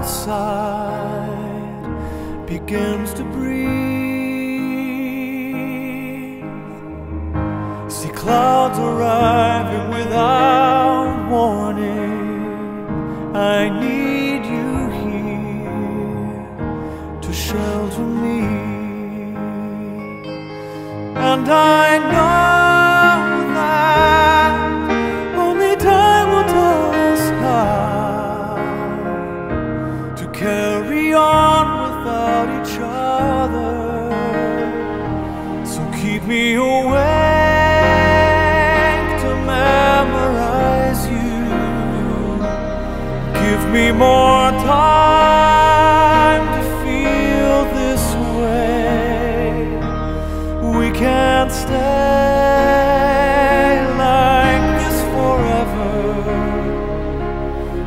outside begins to breathe. See clouds arriving without warning. I need you here to shelter me, and I know. Keep me awake to memorize you. Give me more time to feel this way. We can't stay like this forever,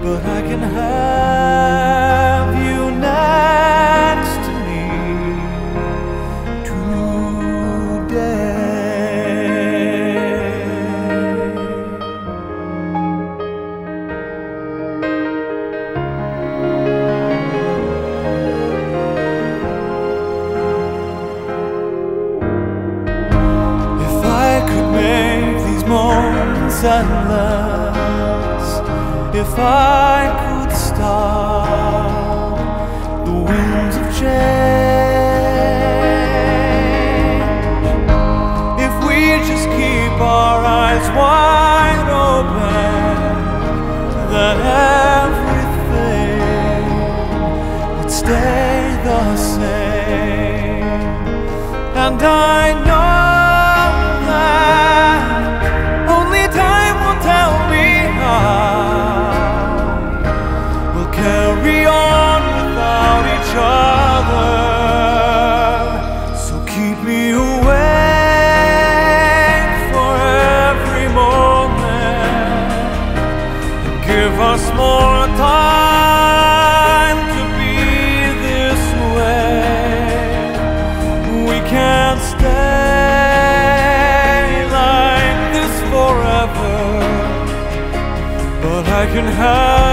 but I can have endless, if I could stop the winds of change, if we just keep our eyes wide open, then everything would stay the same. And I know I can have